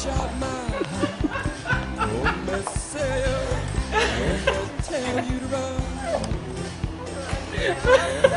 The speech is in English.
tell you to run.